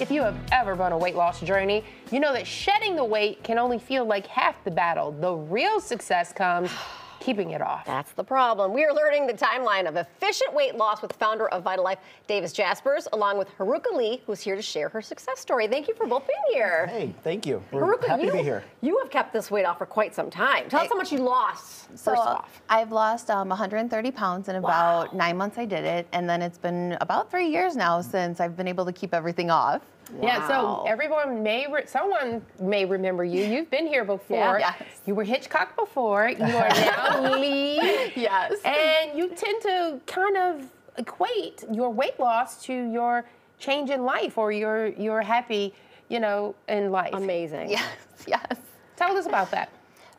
If you have ever run a weight loss journey, you know that shedding the weight can only feel like half the battle. The real success comes keeping it off. That's the problem. We are learning the timeline of efficient weight loss with founder of VitaLife, Davis Jaspers, along with Haruka Lee, who's here to share her success story. Thank you for both being here. Hey, thank you. We're Haruka, happy you, to be here. You have kept this weight off for quite some time. Tell us how much you lost, So first off. I've lost um, 130 pounds in about nine months. I did it, and then it's been about three years now since I've been able to keep everything off. Yeah, so everyone may, re- someone may remember you. You've been here before. Yeah. Yes. You were Hitchcock before. You are now Lee. Yes. And you tend to kind of equate your weight loss to your change in life or your your happy, you know, in life. Amazing. Yes, yes. Tell us about that.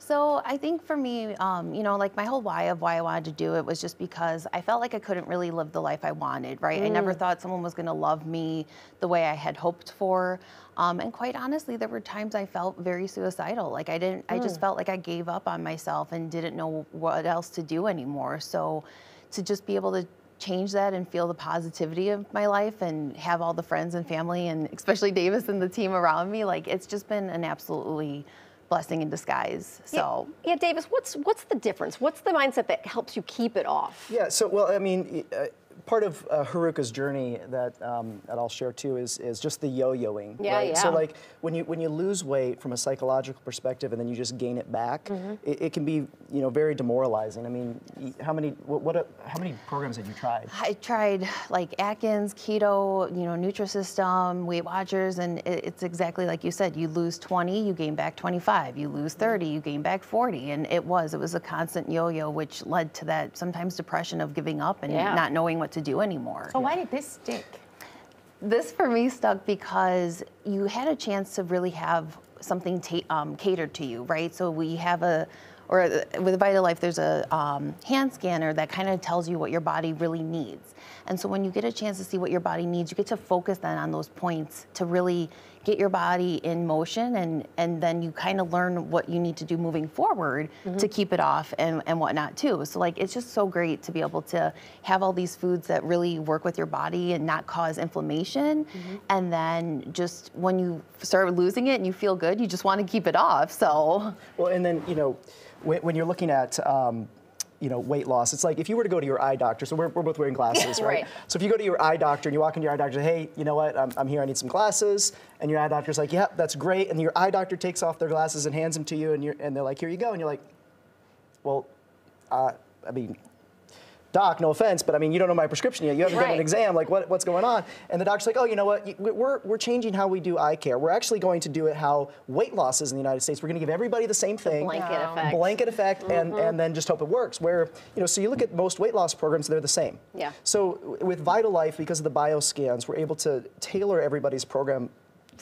So I think for me, um, you know, like my whole why of why I wanted to do it was just because I felt like I couldn't really live the life I wanted, right? I never thought someone was going to love me the way I had hoped for. Um, and quite honestly, there were times I felt very suicidal. Like I didn't, I just felt like I gave up on myself and didn't know what else to do anymore. So to just be able to change that and feel the positivity of my life and have all the friends and family and especially Davis and the team around me, like it's just been an absolutely blessing in disguise. So Yeah, yeah, Davis, what's what's the difference? What's the mindset that helps you keep it off? Yeah, so, well, I mean, uh, part of uh, Haruka's journey that, um, that I'll share too is, is just the yo-yoing. Yeah, right? yeah. So, like, when you, when you lose weight from a psychological perspective and then you just gain it back, Mm-hmm. it, it can be, you know, very demoralizing. I mean, how many, what, what, uh, how many programs have you tried? I tried like Atkins, keto, you know, Nutrisystem, Weight Watchers, and it, it's exactly like you said. You lose 20, you gain back 25. You lose 30, you gain back 40. And it was, it was a constant yo-yo, which led to that sometimes depression of giving up and Yeah. not knowing what to do anymore. So why did this stick? This for me stuck because you had a chance to really have something ta- um, catered to you, right? So we have a, or uh, with VitaLife, there's a um, hand scanner that kind of tells you what your body really needs. And so when you get a chance to see what your body needs, you get to focus then on those points to really get your body in motion and, and then you kind of learn what you need to do moving forward to keep it off and, and whatnot too. So like it's just so great to be able to have all these foods that really work with your body and not cause inflammation. And then just when you start losing it and you feel good, you just want to keep it off. So Well, and then, you know, when, when you're looking at, um, you know, weight loss, it's like if you were to go to your eye doctor, so we're, we're both wearing glasses, right? Right. So if you go to your eye doctor and you walk into your eye doctor and say, hey, you know what, I'm, I'm here, I need some glasses, and your eye doctor's like, yeah, that's great, and your eye doctor takes off their glasses and hands them to you, and, you're, and they're like, here you go, and you're like, well, uh, I mean, doc, no offense, but I mean, you don't know my prescription yet. You haven't done an exam. Like, what, what's going on? And the doctor's like, oh, you know what? We're, we're changing how we do eye care. We're actually going to do it how weight loss is in the United States. We're going to give everybody the same thing. blanket Wow. effect. Blanket effect, and, mm-hmm. and then just hope it works. Where, you know, so you look at most weight loss programs, they're the same. Yeah. So with VitaLife, because of the bioscans, we're able to tailor everybody's program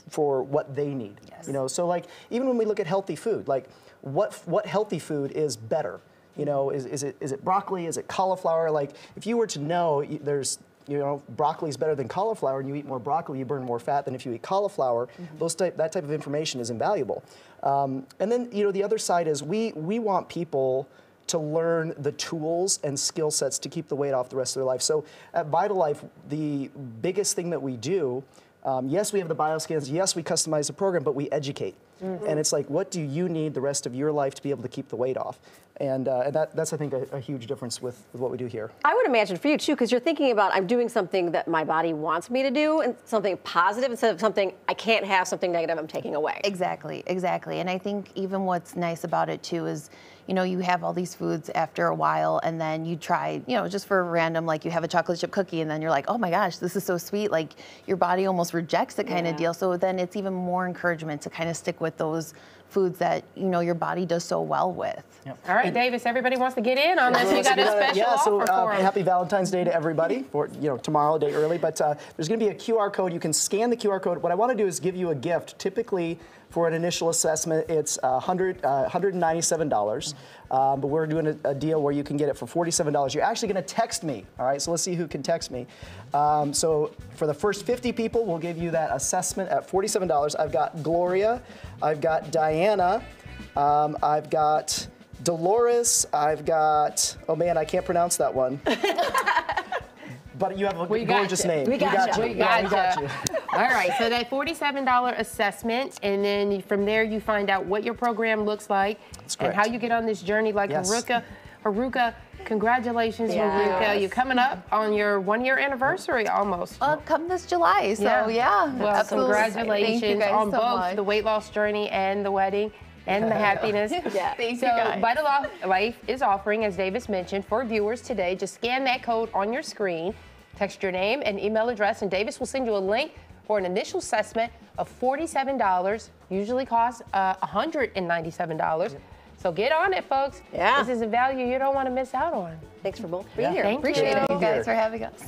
for what they need. Yes. You know, so like even when we look at healthy food, like what what healthy food is better? You know, is, is it is it broccoli? Is it cauliflower? Like if you were to know, there's you know, broccoli is better than cauliflower, and you eat more broccoli, you burn more fat than if you eat cauliflower. Those type, that type of information is invaluable. Um, and then, you know, the other side is we we want people to learn the tools and skill sets to keep the weight off the rest of their life. So at VitaLife, the biggest thing that we do, um, yes, we have the bioscans, yes, we customize the program, but we educate. And it's like, what do you need the rest of your life to be able to keep the weight off? And, uh, and that, that's, I think, a, a huge difference with, with what we do here. I would imagine for you too, because you're thinking about I'm doing something that my body wants me to do and something positive instead of something I can't have, something negative I'm taking away. Exactly, exactly. And I think even what's nice about it too is, you know, you have all these foods after a while and then you try, you know, just for random, like you have a chocolate chip cookie and then you're like, oh my gosh, this is so sweet. Like your body almost rejects it kind Yeah. of deal. So then it's even more encouragement to kind of stick with those foods that, you know, your body does so well with. All right, Davis, everybody wants to get in on this. You got a special yeah, so offer uh, for 'em. happy Valentine's Day to everybody. For you know, tomorrow, a day early. But uh, there's going to be a QR code. You can scan the QR code. What I want to do is give you a gift. Typically, for an initial assessment, it's uh, 100, uh, $197. Um, but we're doing a, a deal where you can get it for $47. You're actually going to text me. All right, so let's see who can text me. Um, so for the first 50 people, we'll give you that assessment at $47. I've got Gloria. I've got Diana. Um, I've got Dolores. I've got, oh man, I can't pronounce that one. but you have a We gorgeous you. name. We got got you. you. We Yeah, got we got you. you. All right, so that $47 assessment, and then from there you find out what your program looks like and how you get on this journey. Like Yes. Haruka, Haruka, congratulations, Yes. Haruka. You're coming up on your one year anniversary almost. Uh, come this July. So yeah, Well, absolutely. congratulations Thank you guys on so both much. the weight loss journey and the wedding and the happiness. Yeah. Thank so you guys. Vital Life is offering, as Davis mentioned, for viewers today. Just scan that code on your screen, text your name and email address, and Davis will send you a link for an initial assessment of $47. Usually costs uh, $197. So get on it, folks. Yeah. This is a value you don't want to miss out on. Thanks for both being here. Thank Appreciate you. it. Thank you guys for having us.